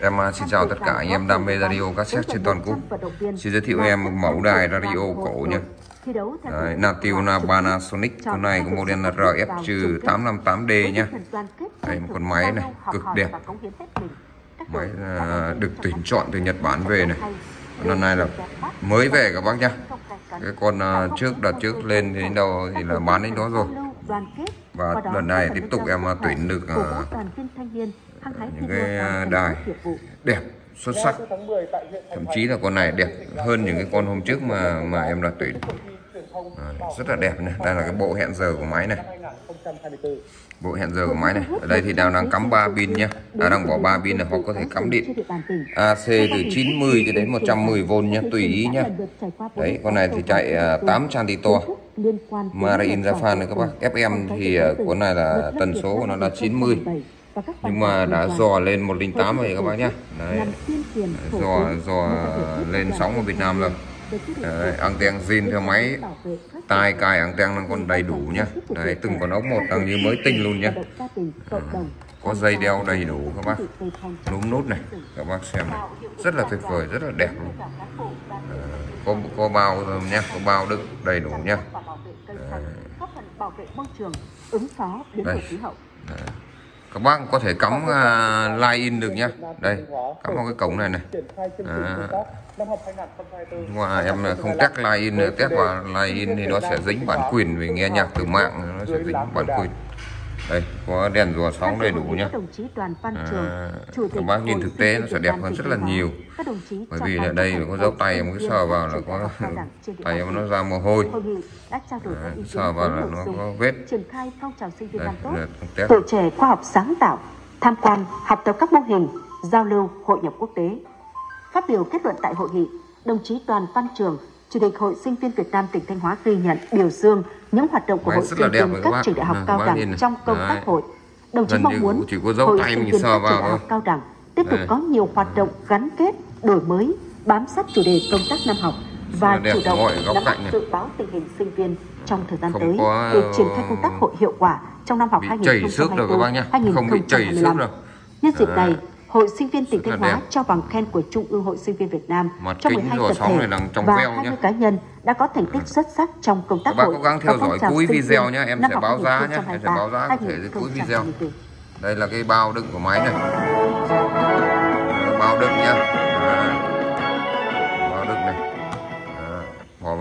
Em à, xin chào tất cả anh em đam mê radio cassette trên toàn quốc. Xin giới thiệu em một mẫu đài radio cổ nha. Đấy, Nativa Panasonic con này có model là RF-858D nhá. Đây một con máy này cực đẹp. Máy à, được tuyển chọn từ Nhật Bản về này. Lần này là mới về các bác nhá. Cái con à, trước đợt trước lên đến đâu thì là bán đến đó rồi. Và lần này tiếp tục em à, tuyển được à, những cái à, đài đẹp xuất sắc. Thậm chí là con này đẹp hơn những cái con hôm trước mà mà em đã tuyển. À, rất là đẹp này. Đây là cái bộ hẹn giờ của máy này. Bộ hẹn giờ của máy này. Ở đây thì đang đang cắm 3 pin nhá. Đã đang bỏ 3 pin là hoặc có thể cắm điện. AC từ 90 cho đến 110V nhá. Tùy ý nhá. Đấy con này thì chạy uh, 8 chantitor Marine Japan này các bác. FM thì uh, con này là tần số của nó là 90 nhưng mà đã dò lên 108 rồi các bác nhá. đấy. dò dò lên sóng ở Việt Nam rồi. Đấy, anten zin theo máy tai cài anten đang còn đầy đủ nhá. đấy từng con ốc một đang như mới tinh luôn nhá. à, có dây đeo đầy đủ các bác. núm nút này các bác xem này. rất là tuyệt vời rất là đẹp luôn. à, có có bao nhá có bao đựng đầy đủ nhá. à. Đấy các bác có thể cắm uh, line in được nhá đây cắm vào cái cổng này này à. ngoài em không test line in test vào line in thì nó sẽ dính bản quyền vì nghe nhạc từ mạng nó sẽ dính bản quyền đây có đèn rùa sóng đầy đủ nhá. à, các bác nhìn thực tế nó sẽ đẹp hơn rất là nhiều. bởi vì ở đây có dấu tay em cứ sờ vào là có tay em nó ra mồ hôi. À, sờ vào là nó có vết. tuổi trẻ khoa học sáng tạo tham quan học tập các mô hình giao lưu hội nhập quốc tế. Phát biểu kết luận tại hội nghị đồng chí đoàn văn trường Chủ tịch Hội Sinh viên Việt Nam tỉnh Thanh Hóa ghi nhận, biểu dương những hoạt động của Máy Hội sinh viên các trường đại học Nào, cao bác đẳng trong công tác hội. Đồng chí mong muốn chỉ có dấu Hội sinh viên các trường đại học cao đẳng tiếp tục có nhiều hoạt động gắn kết, đổi mới, bám sát chủ đề công tác năm học và chủ động nắm bắt dự báo tình hình sinh viên trong thời gian Không tới có, để triển khai công tác hội hiệu quả trong năm học bị chảy xước đâu các bác nhá. Không bị chảy xước 2024-2025. đâu. Nhân dịp này, Hội sinh viên tỉnh Thanh Hóa trao bằng khen của Trung ương Hội sinh viên Việt Nam Mặt cho kính 12 rò tập thể và veo 20 nhá. cá nhân đã có thành tích xuất sắc trong công tác Các bác hội cố gắng và theo phong dõi trào cuối sinh video nhá, em sẽ báo giá nhá, em sẽ báo giá cụ thể cuối video. 2023-2024. đây là cái bao đựng của máy này bao đựng nhá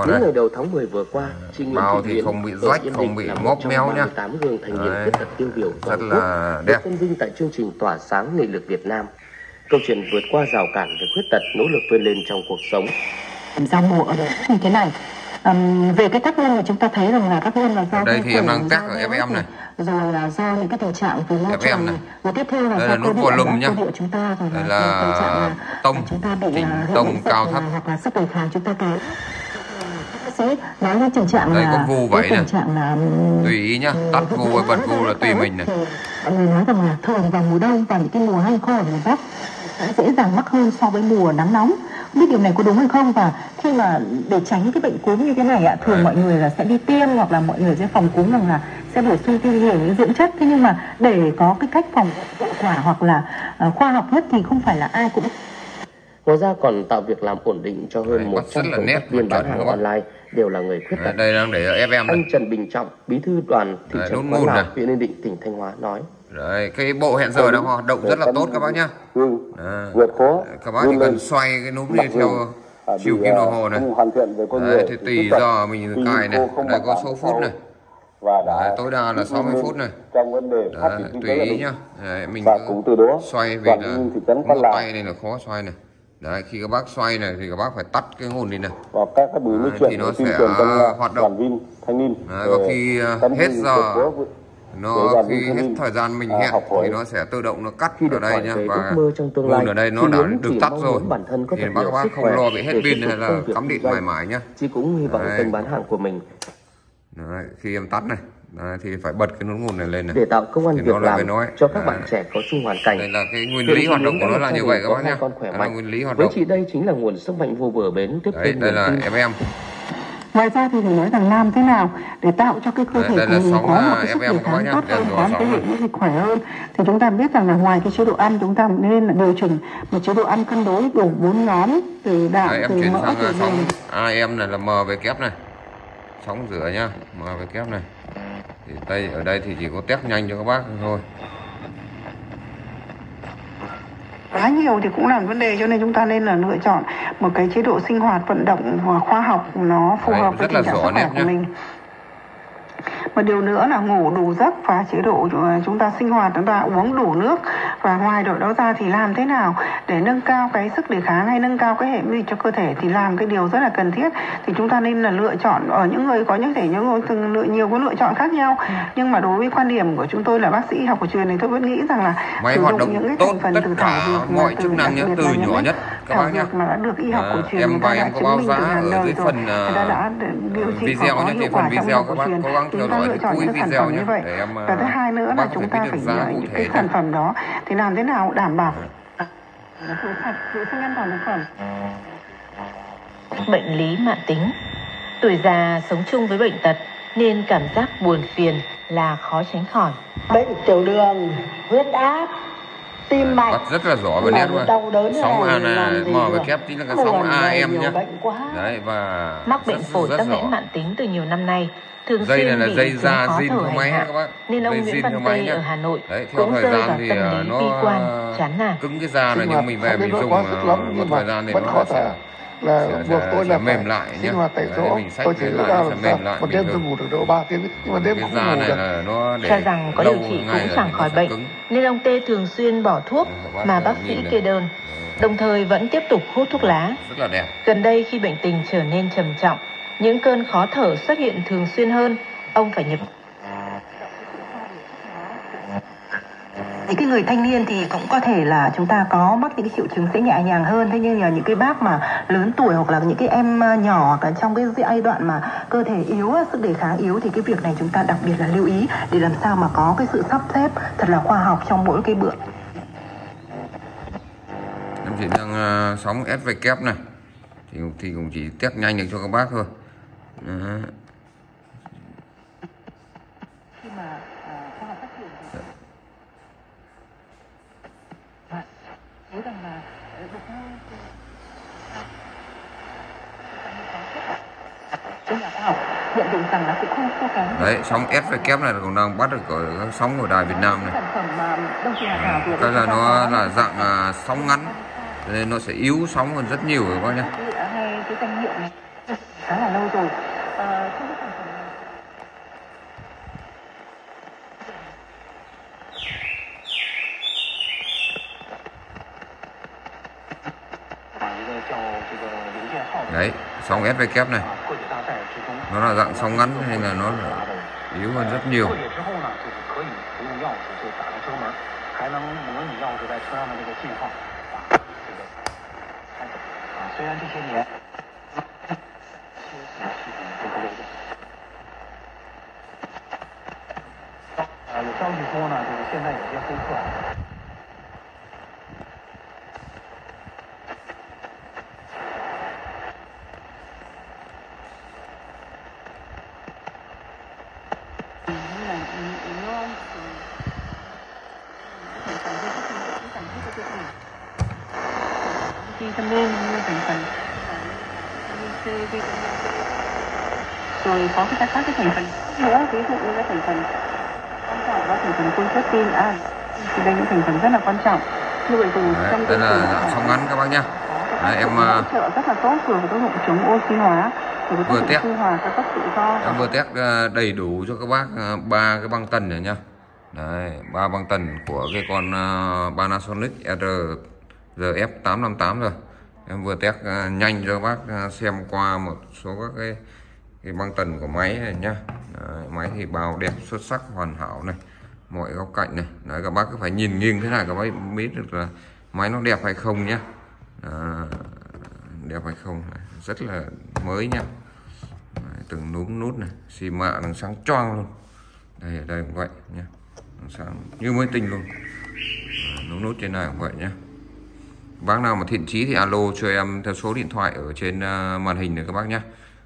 vào Những đây ngày đầu tháng 10 vừa qua, chị Nguyễn Màu Thị thì không bị rách, không bị móp méo nhá. 38 gương thanh niên khuyết tật tiêu biểu rất toàn quốc là đẹp tôn vinh tại chương trình tỏa sáng nghị lực Việt Nam. Câu chuyện vượt qua rào cản về khuyết tật, nỗ lực vươn lên trong cuộc sống. giao mùa ở đây như thế này Ừm, về cái tác nhân mà chúng ta thấy rằng là tác nhân là do đây thì em đang do ở virus FM này. rồi là do những cái tình trạng về trường này. và tiếp theo là Đây do là nút cơ địa volume nhá. địa chúng ta rồi là, là tình trạng là tông, chúng ta bị hệ tông cao thấp. hoặc là sức đề kháng chúng ta kém bác sĩ nói đến tình trạng Đây là vu vẩy tình trạng là tùy ý nhá tắt vu hay bật vu là tùy mình này thì mọi người nói rằng là thường vào mùa đông và những cái mùa hanh khô ở miền Bắc dễ dàng mắc hơn so với mùa nắng nóng. Không biết điều này có đúng hay không và khi mà để tránh những cái bệnh cúm như thế này ạ thường Đấy. mọi người là sẽ đi tiêm hoặc là mọi người sẽ phòng cúm rằng là sẽ bổ sung thêm nhiều những dưỡng chất. Thế nhưng mà để có cái cách phòng hiệu quả hoặc là ờ, khoa học nhất thì không phải là ai cũng Ngoài ra còn tạo việc làm ổn định cho Đấy, hơn rất 100 là cộng nét, tác viên bán hàng online đều là người khuyết Đấy, tật. đây đang để FM Anh Trần Bình Trọng, bí thư đoàn thị Đấy, trấn ngôn Lào, huyện Yên Định, tỉnh Thanh Hóa nói. Đấy, cái bộ hẹn giờ đang hoạt động rất là tốt các bác nhá. Đấy. vượt khó các bác chỉ cần xoay cái núm đi theo à, chiều kim à, đồng hồ này. Đấy, thì tùy giờ mình cài này. đây có số phút này. và đã Đấy, tối đa là 60 vươn phút này. trong vấn đề phát Đấy, triển kinh tùy tế gia ý nhá. Đấy, mình và cũng từ đó xoay vì là Quan tay này là khó xoay này Đấy, khi các bác xoay này thì các bác phải tắt cái nguồn đi này và các cái buổi nói Đấy, chuyện thì nó sẽ trong à, hoạt động. viên thanh niên Đấy, và khi, à, hết giờ nó khi hết thời gian mình à, hẹn thì nó sẽ tự động nó cắt Khi ở đây nhá và nguồn ở đây nó đã được tắt rồi thì thật bác không lo bị hết pin hay là cắm điện mãi mãi nhá. Chị cũng hy vọng kênh bán hàng của mình. Đấy, khi em tắt này Đấy, thì phải bật cái nút nguồn này lên này. Để tạo công an việc làm nói. cho các bạn trẻ có chung hoàn cảnh. đây là cái nguyên lý hoạt động của nó là như vậy các bác nhá. con khỏe Đó là mạnh. nguyên lý hoạt Với động. chị đây chính là nguồn sức mạnh vô bờ bến tiếp đấy đây là em em. Ngoài ra thì phải nói rằng làm thế nào để tạo cho cái cơ thể của mình có một à, cái sức đề kháng tốt hơn là có một sóng cái hệ này. miễn dịch khỏe hơn thì chúng ta biết rằng là ngoài cái chế độ ăn chúng ta nên là điều chỉnh một chế độ ăn cân đối đủ bốn nhóm từ đạm em từ mỡ từ à, đường AM này là MW này. Sóng rửa nhá MW này thì đây ở đây thì chỉ có test nhanh cho các bác thôi. Quá nhiều thì cũng là vấn đề cho nên chúng ta nên là lựa chọn một cái chế độ sinh hoạt vận động và khoa học nó phù Đấy, hợp với tình trạng sức khỏe của mình. Một điều nữa là ngủ đủ giấc và chế độ chúng ta sinh hoạt chúng ta uống đủ nước và ngoài đội đó ra thì làm thế nào để nâng cao cái sức đề kháng hay nâng cao cái hệ miễn dịch cho cơ thể thì làm cái điều rất là cần thiết. Thì chúng ta nên là lựa chọn ở những người có những thể những người từng lựa nhiều cái lựa chọn khác nhau. Nhưng mà đối với quan điểm của chúng tôi là bác sĩ học cổ truyền thì tôi vẫn nghĩ rằng là sử dụng những cái thành phần tất từ thảo dược mọi chức năng từ nhỏ nhất các thảo bác nhé dược mà đã được y học À, cổ truyền em và đã em có báo giá ở dưới phần, à, trị video nhé, thì quả phần video các bác. cố gắng theo Chúng ta dõi lựa cái chọn cuối những cái sản video phẩm nhé, như vậy. để em, và thứ à, hai nữa là chúng ta phải giá những thể cái sản phẩm đó thì làm thế nào đảm bảo? Vệ sạch vệ sinh an toàn thực phẩm bệnh lý mãn tính. Tuổi già sống chung với bệnh tật nên cảm giác buồn phiền là khó tránh khỏi. bệnh tiểu đường huyết áp tim mạch. bắt rất là rõ và nét luôn đau đớn thế sóng A này là làm gì M với được. kép tí là cái sóng AM nhiều nhé đấy và Mắc bệnh phổi tắc nghẽn mãn tính từ nhiều năm nay, thường dây này xuyên là dây da zin hành máy các bác? Nên ông Nguyễn Văn nhé ở Hà Nội đấy theo cũng thời gian thì à, nó bi quan, chán nản. cứng cái da này nhưng mình về không mình dùng à, một thời gian thì nó sẽ là buộc tôi sẽ là mềm lại nhé. sinh hoạt tại chỗ tôi chỉ là sẽ mềm lại một đêm tôi ngủ được độ 3 tiếng nhưng mà đêm không ngủ này được là nó để Cho rằng có điều trị cũng chẳng khỏi bệnh, cứng. nên ông Tê thường xuyên bỏ thuốc Ừ, bác mà bác sĩ kê đơn, đồng thời vẫn tiếp tục hút thuốc lá. rất là đẹp Gần đây khi bệnh tình trở nên trầm trọng, những cơn khó thở xuất hiện thường xuyên hơn, ông phải nhập những cái người thanh niên thì cũng có thể là chúng ta có mắc những cái triệu chứng sẽ nhẹ nhàng hơn. Thế nhưng là những cái bác mà lớn tuổi hoặc là những cái em ờ, nhỏ hoặc là trong cái giai đoạn mà cơ thể yếu sức đề kháng yếu thì cái việc này chúng ta đặc biệt là lưu ý để làm sao mà có cái sự sắp xếp thật là khoa học trong mỗi cái bữa em chỉ đang ờ, sóng SV kép này. Thì thì cũng chỉ test nhanh được cho các bác thôi. Uh -huh mà à, khoa học phát triển thì và thấy rằng là ờ, được thua kém đấy sóng SV kép này cũng đang bắt được ở sóng của đài Việt Nam này. Thảo Việt cái là nó là dạng sóng ngắn nên nó sẽ yếu sóng hơn rất nhiều các bác nhé khá là lâu rồi Ờ, trong cái sản phẩm này đấy, sóng SV kép này. Nó là dạng sóng ngắn hay là nó là yếu hơn rất nhiều? 客啊 vitamin như thành phần. Rồi có cái các cái thành phần nữa ví dụ như cái thành phần quan trọng đó thành phần quercetin à thì đây những thành phần rất là quan trọng. Như vậy trong đây là dạng sóng ngắn các bác có Đấy, em, hỗ trợ rất là tốt vừa có tác dụng chống oxy hóa vừa có test. các do. Em vừa test à, đầy đủ cho các bác à, ba cái băng tần này nhá. Đấy ba băng tần của cái con Panasonic R RF 858 rồi. Em vừa test à, nhanh cho bác à, xem qua một số các cái cái băng tần của máy này nhá. Đấy, máy thì bao đẹp xuất sắc hoàn hảo này mọi góc cạnh này. Đấy các bác cứ phải nhìn nghiêng thế này các bác mới biết được là máy nó đẹp hay không nhá. À, đẹp hay không rất là mới nhá. Đấy, từng núm nút này xì mạ đằng sáng choang luôn. Đây ở đây cũng vậy nhá sáng như mới tinh luôn. À, núm nút trên này cũng vậy nhá bác nào mà thiện chí thì alo cho em theo số điện thoại ở trên ờ, màn hình này các bác nhé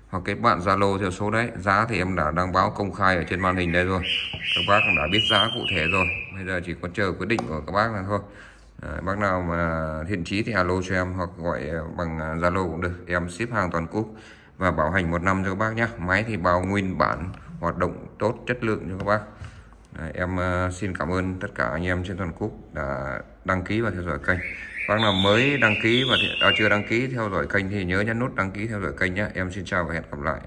hoặc kết bạn Zalo theo số đấy. Giá thì em đã đăng báo công khai ở trên màn hình đây rồi. Các bác cũng đã biết giá cụ thể rồi. Bây giờ chỉ có chờ quyết định của các bác là thôi. À, bác nào mà thiện chí thì alo cho em hoặc gọi ờ, bằng Zalo cũng được. Em ship hàng toàn quốc và bảo hành một năm cho các bác nhé máy thì bao nguyên bản hoạt động tốt chất lượng cho các bác. À, em à, xin cảm ơn tất cả anh em trên toàn quốc đã đăng ký và theo dõi kênh. Bác nào mới đăng ký và à, chưa đăng ký theo dõi kênh thì nhớ nhấn nút đăng ký theo dõi kênh nhé. Em xin chào và hẹn gặp lại.